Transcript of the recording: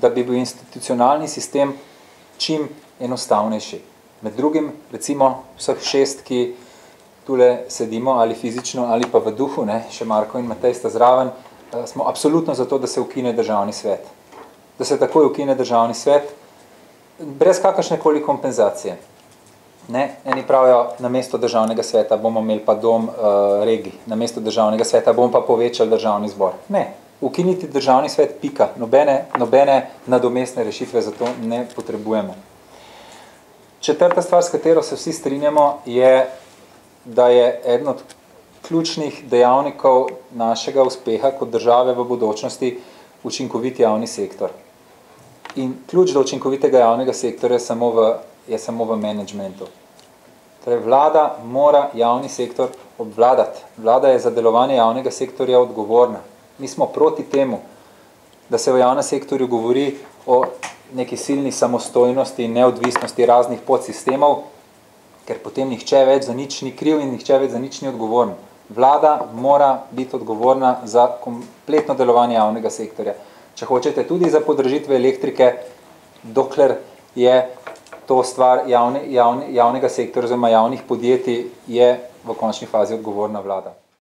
da bi bil institucionalni sistem čim enostavnejši. Med drugim, recimo vseh šest, ki tule sedimo, ali fizično, ali pa v duhu, ne, še Marko in Matej sta zraven, smo absolutno za to, da se ukine državni svet. Da se takoj ukine državni svet, brez kakršne koli kompenzacije. Ne, eni pravijo, na mesto državnega sveta bomo imeli pa dom uh, regij, na mesto državnega sveta bomo pa povečali državni zbor. Ne, ukiniti državni svet, pika, nobene, nobene nadomestne rešitve za to ne potrebujemo. Četrta stvar, s katero se vsi strinjamo, je, da je eden od ključnih dejavnikov našega uspeha kot države v bodočnosti učinkovit javni sektor. In ključ do učinkovitega javnega sektorja je samo v, je samo v managementu. Torej, vlada mora javni sektor obvladati. Vlada je za delovanje javnega sektorja odgovorna. Mi smo proti temu, da se v javnem sektorju govori o neki silni samostojnosti in neodvisnosti raznih podsistemov, ker potem nihče več za nič ni kriv in nihče več za nič ni odgovoren. Vlada mora biti odgovorna za kompletno delovanje javnega sektorja. Če hočete tudi za podržitve elektrike, dokler je to stvar javne, javne, javnega sektorja oziroma javnih podjetij, je v končni fazi odgovorna vlada.